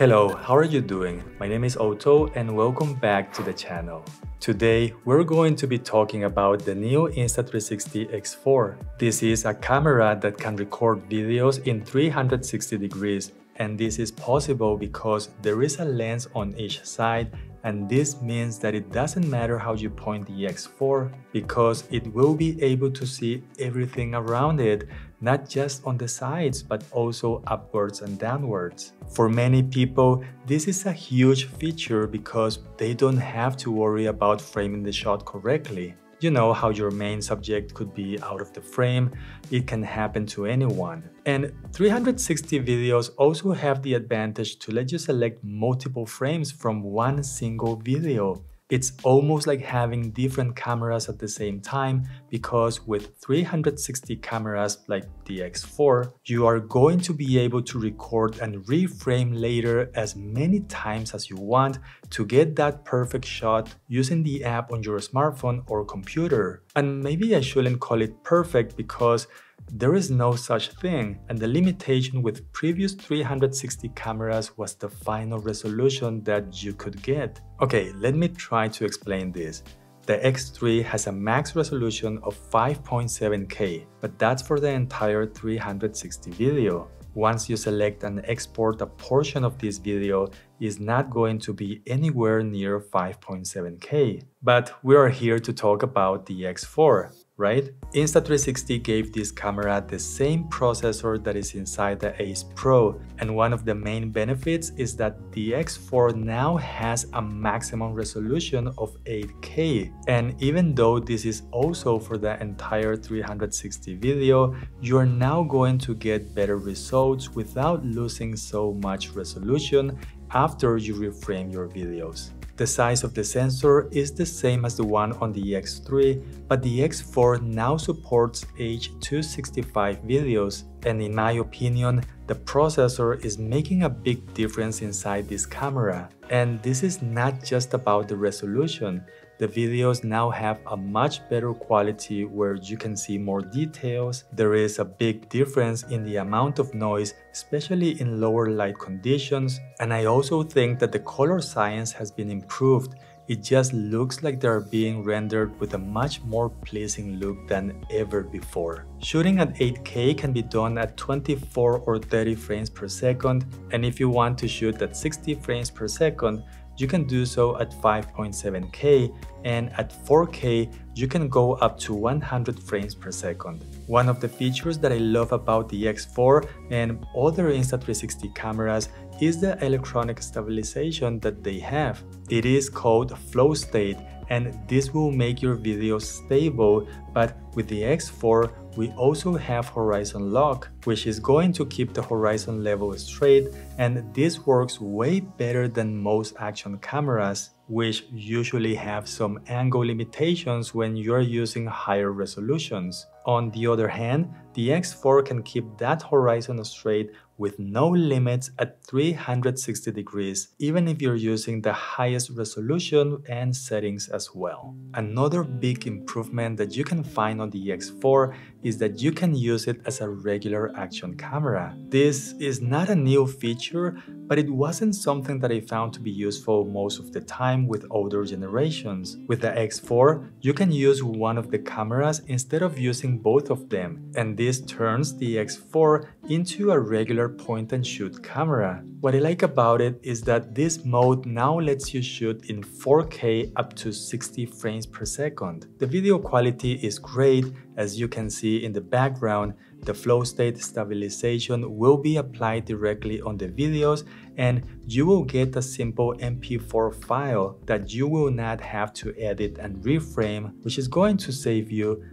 Hello, how are you doing? My name is Otto and welcome back to the channel. Today, we're going to be talking about the new Insta360 X4. This is a camera that can record videos in 360 degrees and this is possible because there is a lens on each side and this means that it doesn't matter how you point the X4 because it will be able to see everything around it, not just on the sides but also upwards and downwards. For many people, this is a huge feature because they don't have to worry about framing the shot correctly. You know how your main subject could be out of the frame, it can happen to anyone. And 360 videos also have the advantage to let you select multiple frames from one single video. It's almost like having different cameras at the same time because with 360 cameras like the X4, you are going to be able to record and reframe later as many times as you want to get that perfect shot using the app on your smartphone or computer. And maybe I shouldn't call it perfect because there is no such thing, and the limitation with previous 360 cameras was the final resolution that you could get. Okay, let me try to explain this. The X3 has a max resolution of 5.7K, but that's for the entire 360 video. Once you select and export a portion of this video, is not going to be anywhere near 5.7K. But we are here to talk about the X4 right? Insta360 gave this camera the same processor that is inside the Ace Pro, and one of the main benefits is that the X4 now has a maximum resolution of 8K. And even though this is also for the entire 360 video, you are now going to get better results without losing so much resolution after you reframe your videos. The size of the sensor is the same as the one on the X3, but the X4 now supports H.265 videos, and in my opinion, the processor is making a big difference inside this camera. And this is not just about the resolution, the videos now have a much better quality where you can see more details. There is a big difference in the amount of noise, especially in lower light conditions. And I also think that the color science has been improved. It just looks like they're being rendered with a much more pleasing look than ever before. Shooting at 8K can be done at 24 or 30 frames per second, and if you want to shoot at 60 frames per second, you can do so at 5.7K and at 4K you can go up to 100 frames per second. One of the features that I love about the X4 and other Insta360 cameras is the electronic stabilization that they have. It is called FlowState and this will make your videos stable but with the X4 we also have horizon lock which is going to keep the horizon level straight and this works way better than most action cameras which usually have some angle limitations when you're using higher resolutions. On the other hand, the X4 can keep that horizon straight with no limits at 360 degrees, even if you're using the highest resolution and settings as well. Another big improvement that you can find on the X4 is that you can use it as a regular action camera. This is not a new feature, but it wasn't something that I found to be useful most of the time with older generations. With the X4, you can use one of the cameras instead of using both of them, and this turns the X4 into a regular point and shoot camera. What I like about it is that this mode now lets you shoot in 4K up to 60 frames per second. The video quality is great as you can see in the background, the FlowState stabilization will be applied directly on the videos and you will get a simple MP4 file that you will not have to edit and reframe, which is going to save you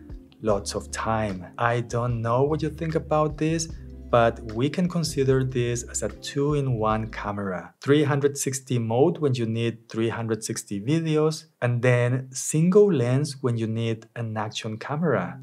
lots of time. I don't know what you think about this, but we can consider this as a two-in-one camera. 360 mode when you need 360 videos, and then single lens when you need an action camera.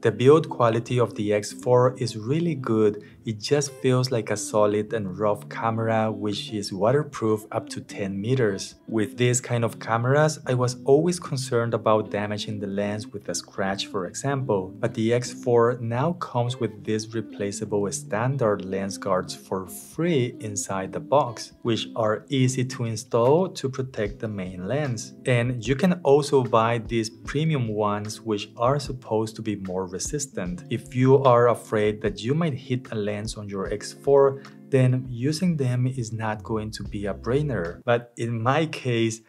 The build quality of the X4 is really good, it just feels like a solid and rough camera which is waterproof up to 10 meters. With these kind of cameras, I was always concerned about damaging the lens with a scratch for example, but the X4 now comes with these replaceable standard lens guards for free inside the box, which are easy to install to protect the main lens. And you can also buy these premium ones which are supposed to be more resistant. If you are afraid that you might hit a lens on your X4, then using them is not going to be a brainer. But in my case,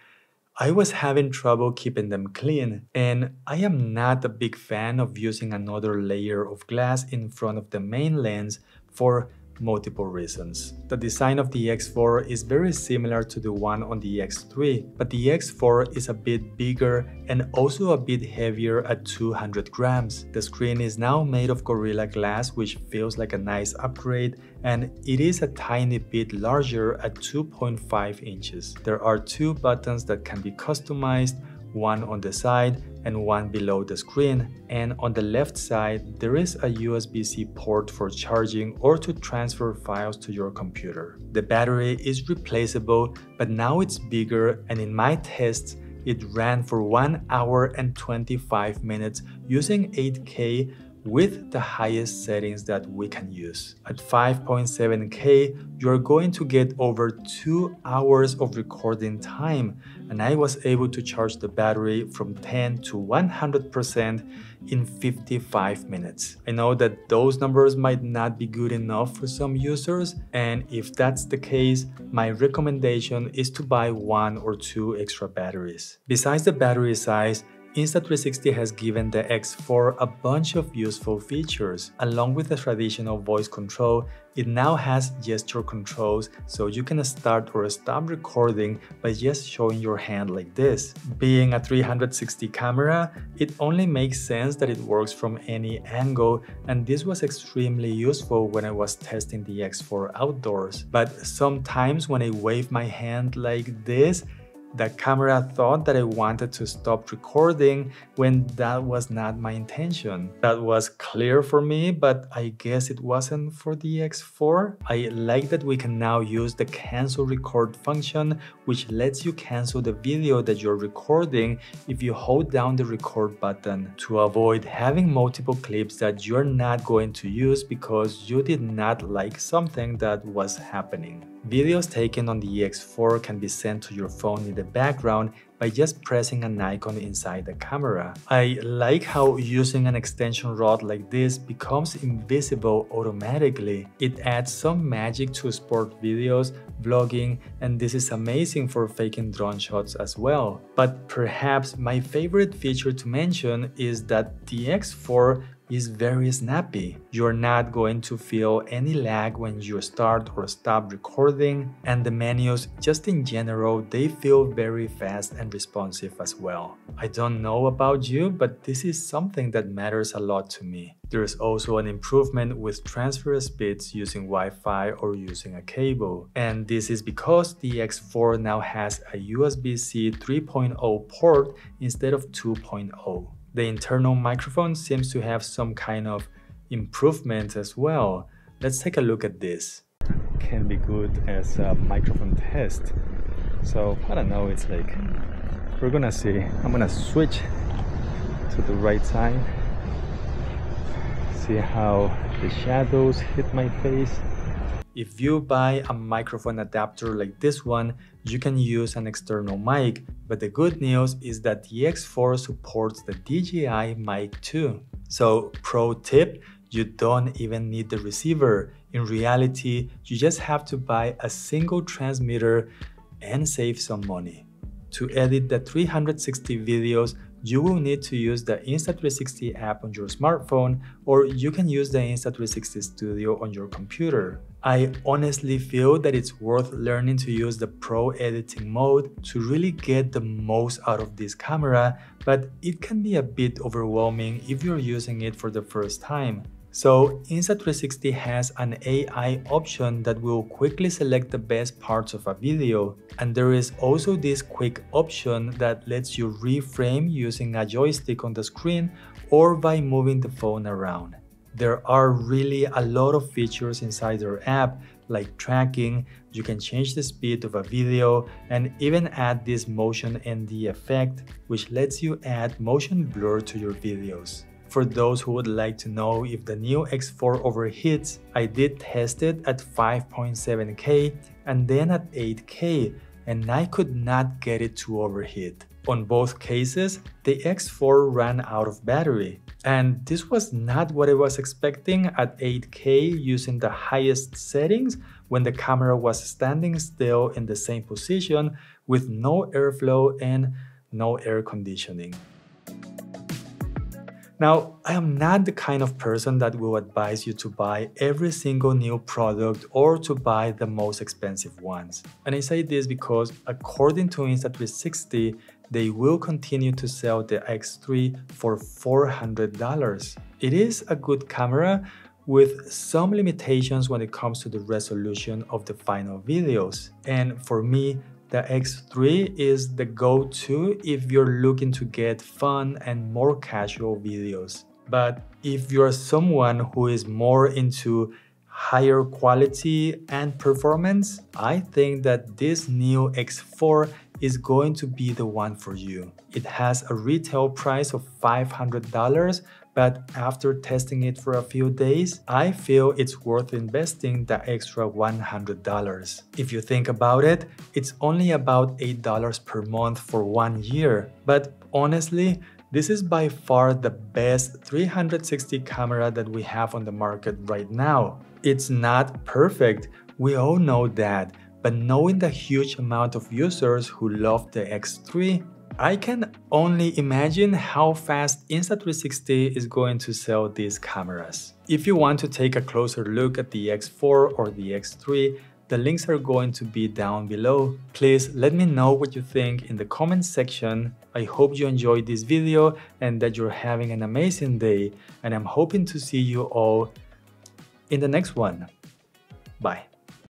I was having trouble keeping them clean, and I am not a big fan of using another layer of glass in front of the main lens for multiple reasons. The design of the X4 is very similar to the one on the X3, but the X4 is a bit bigger and also a bit heavier at 200 grams. The screen is now made of Gorilla Glass which feels like a nice upgrade and it is a tiny bit larger at 2.5 inches. There are two buttons that can be customized, one on the side and one below the screen. And on the left side, there is a USB-C port for charging or to transfer files to your computer. The battery is replaceable, but now it's bigger and in my tests, it ran for 1 hour and 25 minutes using 8K with the highest settings that we can use. At 5.7K, you're going to get over 2 hours of recording time and I was able to charge the battery from 10 to 100% in 55 minutes. I know that those numbers might not be good enough for some users and if that's the case, my recommendation is to buy one or two extra batteries. Besides the battery size, Insta360 has given the X4 a bunch of useful features. Along with the traditional voice control, it now has gesture controls so you can start or stop recording by just showing your hand like this. Being a 360 camera, it only makes sense that it works from any angle and this was extremely useful when I was testing the X4 outdoors. But sometimes when I wave my hand like this, the camera thought that I wanted to stop recording when that was not my intention. That was clear for me, but I guess it wasn't for the X4. I like that we can now use the cancel record function, which lets you cancel the video that you're recording if you hold down the record button to avoid having multiple clips that you're not going to use because you did not like something that was happening. Videos taken on the X4 can be sent to your phone in the background by just pressing an icon inside the camera. I like how using an extension rod like this becomes invisible automatically. It adds some magic to sport videos, vlogging, and this is amazing for faking drone shots as well. But perhaps my favorite feature to mention is that the X4 is very snappy. You're not going to feel any lag when you start or stop recording and the menus just in general they feel very fast and responsive as well. I don't know about you but this is something that matters a lot to me. There's also an improvement with transfer speeds using Wi-Fi or using a cable. And this is because the X4 now has a USB-C 3.0 port instead of 2.0 the internal microphone seems to have some kind of improvement as well. Let's take a look at this. Can be good as a microphone test. So I don't know, it's like, we're gonna see. I'm gonna switch to the right side. See how the shadows hit my face. If you buy a microphone adapter like this one, you can use an external mic, but the good news is that the X4 supports the DJI Mic 2. So pro tip, you don't even need the receiver. In reality, you just have to buy a single transmitter and save some money. To edit the 360 videos, you will need to use the Insta360 app on your smartphone or you can use the Insta360 Studio on your computer. I honestly feel that it's worth learning to use the pro editing mode to really get the most out of this camera, but it can be a bit overwhelming if you're using it for the first time. So Insta360 has an AI option that will quickly select the best parts of a video. And there is also this quick option that lets you reframe using a joystick on the screen or by moving the phone around. There are really a lot of features inside their app like tracking, you can change the speed of a video and even add this motion ND effect which lets you add motion blur to your videos. For those who would like to know if the new X4 overheats, I did test it at 5.7K and then at 8K and I could not get it to overheat. On both cases, the X4 ran out of battery. And this was not what I was expecting at 8K using the highest settings when the camera was standing still in the same position with no airflow and no air conditioning. Now, I am not the kind of person that will advise you to buy every single new product or to buy the most expensive ones. And I say this because according to Insta360, they will continue to sell the X3 for $400. It is a good camera with some limitations when it comes to the resolution of the final videos. And for me, the X3 is the go-to if you're looking to get fun and more casual videos. But if you're someone who is more into higher quality and performance, I think that this Neo X4 is going to be the one for you. It has a retail price of $500, but after testing it for a few days, I feel it's worth investing the extra $100. If you think about it, it's only about $8 per month for one year. But honestly, this is by far the best 360 camera that we have on the market right now. It's not perfect, we all know that, but knowing the huge amount of users who love the X3, I can only imagine how fast Insta360 is going to sell these cameras. If you want to take a closer look at the X4 or the X3, the links are going to be down below. Please let me know what you think in the comment section. I hope you enjoyed this video and that you're having an amazing day and I'm hoping to see you all in the next one. Bye.